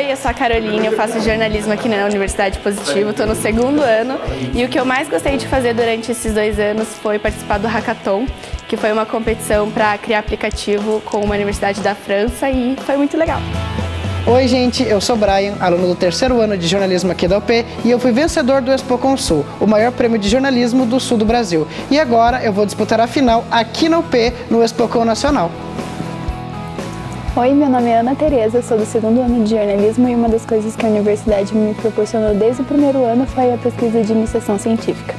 Oi, eu sou a Caroline, eu faço jornalismo aqui na Universidade Positivo, estou no segundo ano e o que eu mais gostei de fazer durante esses dois anos foi participar do Hackathon, que foi uma competição para criar aplicativo com uma universidade da França e foi muito legal. Oi, gente, eu sou Brian, aluno do terceiro ano de jornalismo aqui da UP e eu fui vencedor do Expo Consul, o maior prêmio de jornalismo do sul do Brasil. E agora eu vou disputar a final aqui na UP, no Expocon Nacional. Oi, meu nome é Ana Tereza, sou do segundo ano de jornalismo e uma das coisas que a universidade me proporcionou desde o primeiro ano foi a pesquisa de iniciação científica.